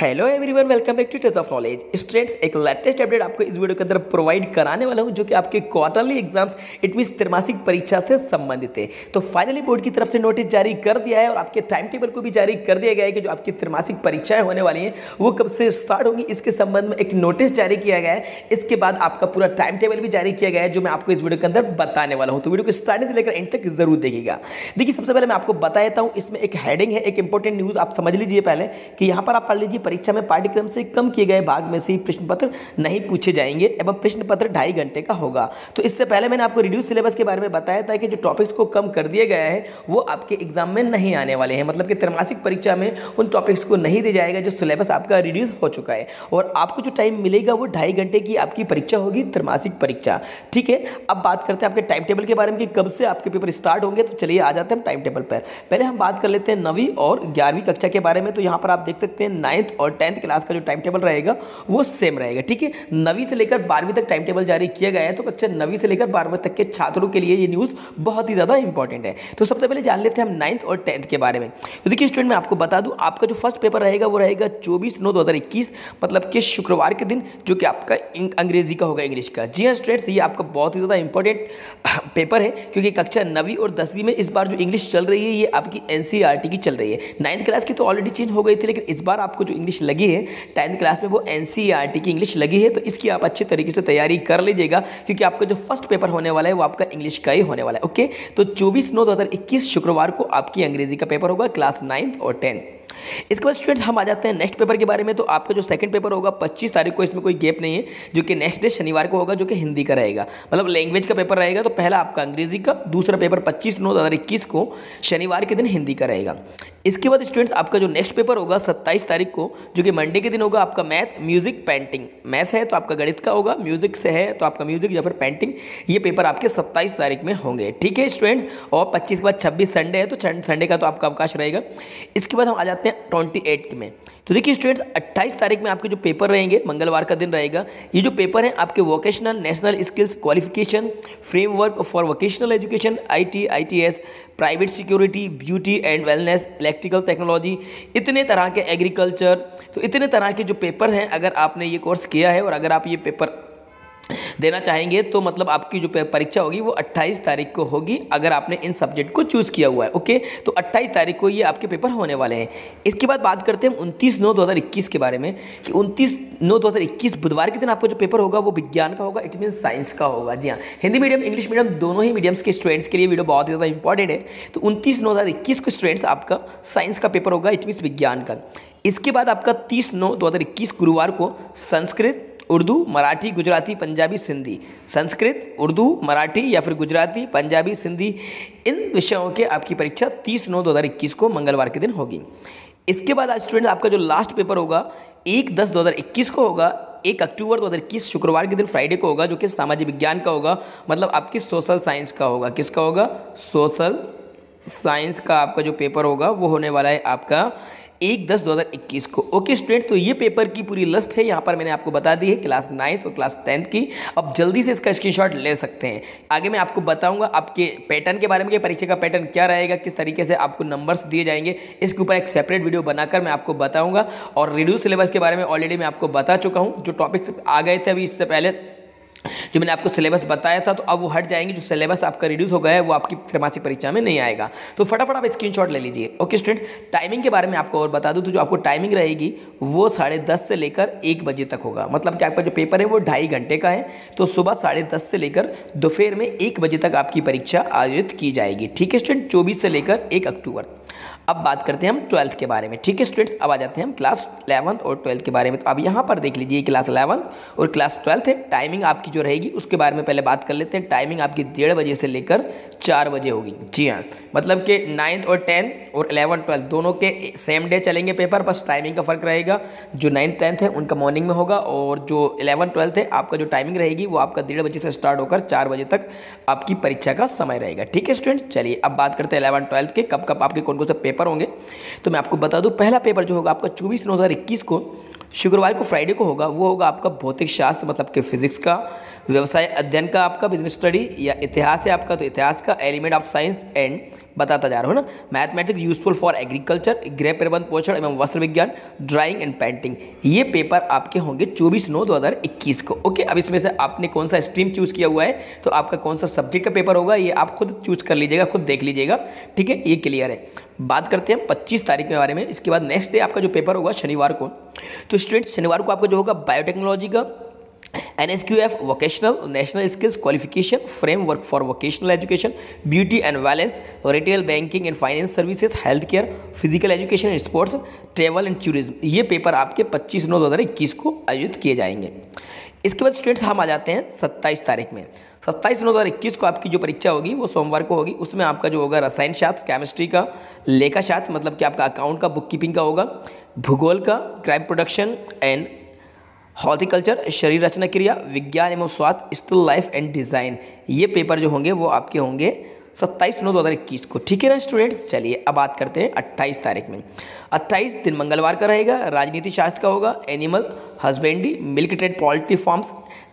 Hello everyone welcome back to test of knowledge students एक latest update आपको इस video के अंदर प्रोवाइड कराने वाला हूँ, जो कि आपके क्वार्टरली एग्ज़ाम्स इट मीन त्रैमासिक परीक्षा से संबंधित है। तो फाइनली बोर्ड की तरफ़ से नोटिस जारी कर दिया है और आपके टाइम टेबल को भी जारी कर दिया गया है कि जो आपकी त्रैमासिक परीक्षाएँ होने वाली हैं, वो कब से स्टार्ट होंगी, इसके संबंध में एक नोटिस जारी किया गया है। इसके बाद आपका पूरा टाइम टेबल भी जारी किया गया है, जो मैं आपको इस वीडियो के अंदर बताने वाला हूँ। तो वीडियो को स्टार्टिंग से लेकर एंड तक ज़रूर देखिएगा। देखिए, सबसे पहले मैं आपको बता देता हूँ, इसमें एक हेडिंग है, एक इंपॉर्टेंट न्यूज़ आप समझ लीजिए पहले कि यहाँ पर आप पढ़ लीजिए परीक्षा में पाठ्यक्रम से कम किए गए भाग में से ही प्रश्न पत्र नहीं पूछे जाएँगे एवं प्रश्न पत्र ढाई घंटे का होगा। तो इससे पहले मैंने आपको रिड्यूस सिलेबस के बारे में बताया था कि जो टॉपिक्स को कम कर दिया गया है, वो आपके एग्ज़ाम में नहीं आने वाले हैं। मतलब कि त्रैमासिक परीक्षा में उन टॉपिक्स को नहीं दिया जाएगा जो सिलेबस आपका रिड्यूस हो चुका है। और आपको जो टाइम मिलेगा, वो ढाई घंटे की आपकी परीक्षा होगी, त्रैमासिक परीक्षा। ठीक है? अब बात करते हैं आपके टाइम टेबल के बारे में कि कब से आपके पेपर स्टार्ट होंगे। तो चलिए आ जाते हैं टाइम टेबल पर। पहले हम बात कर लेते हैं नवी और ग्यारहवीं कक्षा के बारे में। तो यहाँ पर आप देख सकते हैं नाइन्थ और टेंथ क्लास का जो टाइम टेबल रहेगा, वो सेम रहेगा, ठीक है? नवी से लेकर बारहवीं तक टाइम टेबल जारी किया गया है तो कक्षा नवी से लेकर बारहवीं तक के छात्रों के लिए ये न्यूज़ बहुत ही ज़्यादा इंपॉर्टेंट है। तो सबसे पहले जान लेते हैं हम नाइन्थ और टेंथ के बारे में। तो देखिए स्टूडेंट मैं आपको बता दूँ, आपका जो फ़र्स्ट पेपर रहेगा, वो रहेगा चौबीस नौ दो मतलब कि शुक्रवार के दिन, जो कि आपका अंग्रेज़ी का होगा इंग्लिश का। जी हाँ स्टूडेंट्स ये आपका बहुत ही ज़्यादा इंपॉर्टेंट पेपर है, क्योंकि कक्षा नवी और दसवीं में इस बार जो इंग्लिश चल रही है, ये आपकी एन की चल रही है। नाइन्थ क्लास की तो ऑलरेडी चेंज हो गई थी, लेकिन इस बार आपको जो इंग्लिश लगी है टेंथ क्लास में वो एन टी की इंग्लिश लगी है तो इसकी आप अच्छे तरीके से तैयारी कर लीजिएगा, क्योंकि आपका जो फ़र्स्ट पेपर होने वाला है, वो आपका इंग्लिश का ही होने वाला है ओके तो चौबीस नौ दो शुक्रवार को आपकी अंग्रेज़ी का पेपर होगा क्लास नाइन्थ और टेंथ इसके बाद स्टूडेंट्स हम आ जाते हैं नेक्स्ट पेपर के बारे में। तो आपका जो सेकंड पेपर होगा 25 तारीख को इसमें कोई गैप नहीं है, जो कि नेक्स्ट डे शनिवार को होगा, जो कि हिंदी का रहेगा। मतलब लैंग्वेज का पेपर रहेगा तो पहला आपका अंग्रेज़ी का, दूसरा पेपर पच्चीस नौ दो को, शनिवार के दिन हिंदी का रहेगा। इसके बाद स्टूडेंट्स आपका जो नेक्स्ट पेपर होगा, सत्ताईस तारीख को, जो कि मंडे के दिन होगा, आपका मैथ म्यूज़िक पेंटिंग मैथ है तो आपका गणित का होगा म्यूज़िक से है तो आपका म्यूज़िक या फिर पेंटिंग ये पेपर आपके सत्ताईस तारीख में होंगे। ठीक है स्टूडेंट्स और पच्चीस के बाद छब्बीस संडे है तो संडे का तो आपका अवकाश रहेगा। इसके बाद हम आ जाते हैं ट्वेंटी एट में। तो देखिए स्टूडेंट्स 28 तारीख में आपके जो पेपर रहेंगे, मंगलवार का दिन रहेगा, ये जो पेपर है आपके vocational national skills qualification framework for vocational education IT ITS private security beauty and wellness electrical technology इतने तरह के एग्रीकल्चर तो इतने तरह के जो पेपर हैं, अगर आपने ये कोर्स किया है और अगर आप ये पेपर देना चाहेंगे तो मतलब आपकी जो परीक्षा होगी वो 28 तारीख को होगी, अगर आपने इन सब्जेक्ट को चूज़ किया हुआ है, ओके? तो 28 तारीख को ये आपके पेपर होने वाले हैं। इसके बाद बात करते हैं उनतीस नौ दो के बारे में, कि उनतीस नौ दो बुधवार के दिन आपका जो पेपर होगा वो विज्ञान का होगा इट मीन साइंस का होगा। जी हाँ हिंदी मीडियम इंग्लिश मीडियम दोनों ही मीडियम्स के स्टूडेंट्स के लिए वीडियो बहुत ही ज़्यादा इंपॉर्टेंट है। तो उनतीस नौ को स्टूडेंट्स आपका साइंस का पेपर होगा इट मीन विज्ञान का। इसके बाद आपका तीस नौ दो गुरुवार को संस्कृत उर्दू, मराठी, गुजराती, पंजाबी, सिंधी। संस्कृत, उर्दू, मराठी या फिर गुजराती, पंजाबी, सिंधी, इन विषयों के आपकी परीक्षा तीस नौ दो हज़ार इक्कीस को मंगलवार के दिन होगी। इसके बाद आज स्टूडेंट आपका जो लास्ट पेपर होगा, एक दस दो हज़ार इक्कीस को होगा, एक अक्टूबर दो हज़ार इक्कीस, शुक्रवार के दिन फ्राइडे को होगा, जो कि सामाजिक विज्ञान का होगा मतलब आपकी सोशल साइंस का होगा। किसका होगा? सोशल साइंस का आपका जो पेपर होगा, वो होने वाला है आपका एक दस दो हज़ार इक्कीस को। ओके स्टूडेंट तो ये पेपर की पूरी लिस्ट है। यहाँ पर मैंने आपको बता दी है क्लास नाइन्थ और क्लास टेंथ की। अब जल्दी से इसका स्क्रीनशॉट ले सकते हैं। आगे मैं आपको बताऊँगा आपके पैटर्न के बारे में कि परीक्षा का पैटर्न क्या रहेगा, किस तरीके से आपको नंबर्स दिए जाएँगे। इसके ऊपर एक सेपरेट वीडियो बनाकर मैं आपको बताऊँगा। और रिड्यूस सिलेबस के बारे में ऑलरेडी मैं आपको बता चुका हूँ। जो टॉपिक्स आ गए थे अभी इससे पहले जो मैंने आपको सिलेबस बताया था तो अब वो हट जाएँगे, जो सिलेबस आपका रिड्यूस हो गया है, वो आपकी त्रैमासिक परीक्षा में नहीं आएगा। तो फटाफट आप स्क्रीनशॉट ले लीजिए। ओके स्टूडेंट टाइमिंग के बारे में आपको और बता दूँ तो जो आपको टाइमिंग रहेगी, वो साढ़े दस से लेकर एक बजे तक होगा। मतलब कि आपका जो पेपर है, वो ढाई घंटे का है तो सुबह साढ़े दस से लेकर दोपहर में एक बजे तक आपकी परीक्षा आयोजित की जाएगी। ठीक है स्टूडेंट चौबीस से लेकर एक अक्टूबर। अब बात करते हैं हम ट्वेल्थ के बारे में। ठीक है स्टूडेंट्स अब आ जाते हैं हम क्लास इलेवंथ और ट्वेल्थ के बारे में। तो अब यहाँ पर देख लीजिए क्लास इलेवंथ और क्लास ट्वेल्थ है। टाइमिंग आपकी जो रहेगी, उसके बारे में पहले बात कर लेते हैं। टाइमिंग आपकी डेढ़ बजे से लेकर चार बजे होगी। जी हाँ मतलब कि नाइन्थ और टेंथ और इलेवन ट्वेल्थ दोनों के सेम डे चलेंगे पेपर बस टाइमिंग का फ़र्क रहेगा। जो नाइन्थ टेंथ है, उनका मॉर्निंग में होगा और जो इलेवन ट्वेल्थ है, आपका जो टाइमिंग रहेगी, वो आपका डेढ़ बजे से स्टार्ट होकर चार बजे तक आपकी परीक्षा का समय रहेगा। ठीक है स्टूडेंट चलिए, अब बात करते हैं इलेवन ट्वेल्थ के। कब कब आपके कौन कौन से पेपर होंगे। तो मैं आपको बता दूँ, पहला पेपर जो होगा आपका चौबीस नौ हज़ार इक्कीस को, शुक्रवार को फ्राइडे को होगा, वो होगा आपका भौतिक शास्त्र मतलब कि फिजिक्स का, व्यवसाय अध्ययन का आपका बिज़नेस स्टडी या इतिहास है आपका तो इतिहास का एलिमेंट ऑफ़ साइंस एंड बताता जा रहा हूँ ना। मैथमेटिक्स यूजफुल फॉर एग्रीकल्चर गृह प्रबंध, पोषण एवं वस्त्र विज्ञान ड्राइंग एंड पेंटिंग ये पेपर आपके होंगे चौबीस नौ दो को। ओके अब इसमें से आपने कौन सा स्ट्रीम चूज़ किया हुआ है? तो आपका कौन सा सब्जेक्ट का पेपर होगा? ये आप खुद चूज़ कर लीजिएगा, खुद देख लीजिएगा। ठीक है, ये क्लियर है। बात करते हैं पच्चीस तारीख के बारे में। इसके बाद नेक्स्ट डे आपका जो पेपर होगा, शनिवार को। तो स्टूडेंट शनिवार को आपका जो होगा बायोटेक्नोलॉजी का। N S Q F vocational national skills qualification framework for vocational education beauty and wellness retail banking and finance services health care physical education and sports travel and tourism ये paper आपके 25 नौ दो हज़ार इक्कीस को आयोजित किए जाएँगे। इसके बाद स्टूडेंट्स हम आ जाते हैं सत्ताईस तारीख में। सत्ताईस नौ हज़ार इक्कीस को आपकी जो परीक्षा होगी, वो सोमवार को होगी। उसमें आपका जो होगा रसायन शास्त्र केमिस्ट्री का, लेखा शास्त्र मतलब कि आपका अकाउंट का बुक कीपिंग का होगा, भूगोल का क्राइम प्रोडक्शन एंड हॉर्टिकल्चर, शरीर रचना क्रिया, विज्ञान एवं स्वास्थ्य स्टिल लाइफ एंड डिज़ाइन। ये पेपर जो होंगे, वो आपके होंगे सत्ताईस नौ दो हज़ार इक्कीस को। ठीक है ना, स्टूडेंट्स? चलिए, अब बात करते हैं अट्ठाईस तारीख में। अट्ठाईस दिन मंगलवार का रहेगा, राजनीति शास्त्र का होगा, animal husbandry, milk trade, poultry farms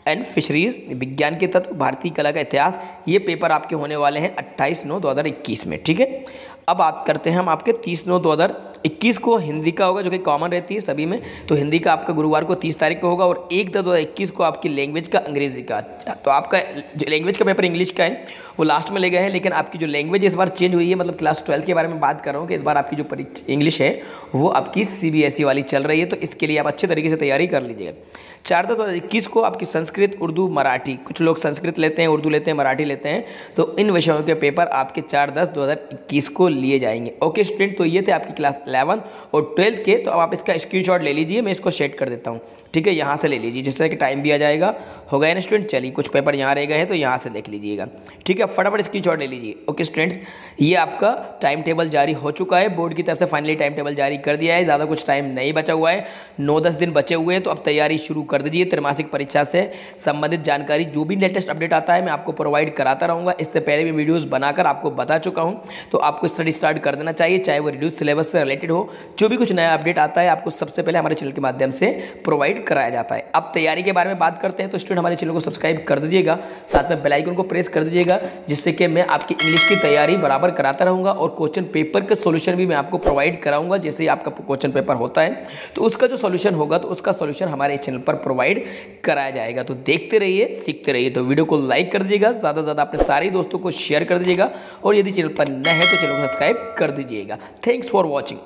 and fisheries, विज्ञान के तत्व, भारतीय कला का इतिहास, ये पेपर आपके होने वाले हैं अट्ठाईस नौ दो हज़ार इक्कीस में। ठीक है? अब बात करते हैं हम आपके तीस नौ दो हज़ार इक्कीस को हिंदी का होगा, जो कि कॉमन रहती है सभी में तो हिंदी का आपका गुरुवार को तीस तारीख को होगा और एक दो हज़ार इक्कीस को आपकी लैंग्वेज का अंग्रेज़ी का। तो आपका जो लैंग्वेज का पेपर इंग्लिश का है, वो लास्ट में ले गए हैं, लेकिन आपकी जो लैंग्वेज इस बार चेंज हुई है मतलब क्लास ट्वेल्थ के बारे में बात कर रहा हूँ कि इस बार आपकी जो परीक्षा इंग्लिश है, वो आपकी सी वाली चल रही है तो इसके लिए आप अच्छे तरीके से तैयारी कर लीजिएगा। चार दस हज़ार इक्कीस को आपकी संस्कृत, उर्दू, मराठी, कुछ लोग संस्कृत लेते हैं, उर्दू लेते हैं, मराठी लेते हैं तो इन विषयों के पेपर आपके चार दस दो हज़ार इक्कीस को लिए जाएँगे। ओके स्टूडेंट तो ये थे आपकी क्लास इलेवन और ट्वेल्थ के तो अब आप इसका स्क्रीनशॉट ले लीजिए, मैं इसको सेट कर देता हूँ। ठीक है, यहाँ से ले लीजिए जिससे कि टाइम भी आ जाएगा। हो गया ना स्टूडेंट चलिए, कुछ पेपर यहाँ रह गए हैं तो यहाँ से देख लीजिएगा। ठीक है, फटाफट स्क्रीन शॉट ले लीजिए। ओके स्टूडेंट्स ये आपका टाइम टेबल जारी हो चुका है। बोर्ड की तरफ़ से फाइनली टाइम टेबल जारी कर दिया है। ज़्यादा कुछ टाइम नहीं बचा हुआ है। नौ दस दिन बचे हुए हैं तो अब तैयारी शुरू कर दीजिए। त्रैमासिक परीक्षा से संबंधित जानकारी, जो भी लेटेस्ट अपडेट आता है, मैं आपको प्रोवाइड कराता रहूँगा। इससे पहले भी वीडियोज़ बनाकर आपको बता चुका हूँ। तो आपको स्टडी स्टार्ट कर देना चाहिए, चाहे वो रिड्यूस सिलेबस से रिलेटेड हो। जो भी कुछ नया अपडेट आता है, आपको सबसे पहले हमारे चैनल के माध्यम से प्रोवाइड कराया जाता है। अब तैयारी के बारे में बात करते हैं तो स्टूडेंट हमारे चैनल को सब्सक्राइब कर दीजिएगा, साथ में बेलाइकन को प्रेस कर दीजिएगा, जिससे कि मैं आपकी इंग्लिश की तैयारी बराबर कराता रहूँगा और क्वेश्चन पेपर का सोल्यूशन भी मैं आपको प्रोवाइड कराऊँगा, जैसे ही आपका क्वेश्चन पेपर होता है। तो उसका जो सोल्यूशन होगा तो उसका सोल्यूशन हमारे चैनल पर प्रोवाइड कराया जाएगा। तो देखते रहिए, सीखते रहिए तो वीडियो को लाइक कर दीजिएगा, ज़्यादा से ज़्यादा अपने सारे दोस्तों को शेयर कर दीजिएगा, और यदि चैनल पर नए हैं तो चैनल को सब्सक्राइब कर दीजिएगा। Thanks for watching